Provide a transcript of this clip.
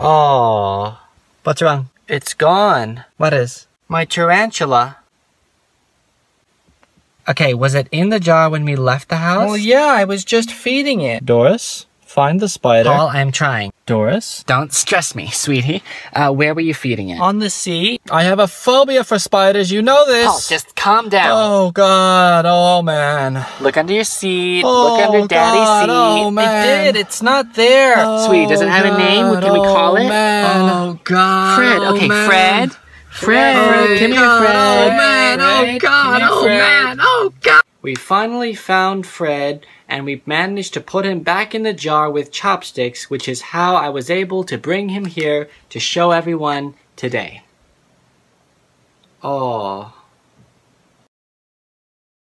Oh, What's wrong? it's gone. What is? My tarantula. Okay, was it in the jar when we left the house? Well, yeah, I was just feeding it. Doris, find the spider. Paul, I'm trying. Doris. Don't stress me, sweetie. Uh, where were you feeding it? On the seat. I have a phobia for spiders. You know this. Paul, just calm down. Oh God! Oh man! Look under your seat. Oh, Look under daddy's God, seat. Oh man! I did. It's not there. Sweetie, does it have a name? What can we call oh, it? Man. Oh God! Fred. oh, Okay, man. Fred. Fred. Fred, Come here, Fred. Oh man! Oh God! Oh Fred. man! Oh God! We finally found Fred, and we managed to put him back in the jar with chopsticks, which is how I was able to bring him here to show everyone today. Oh.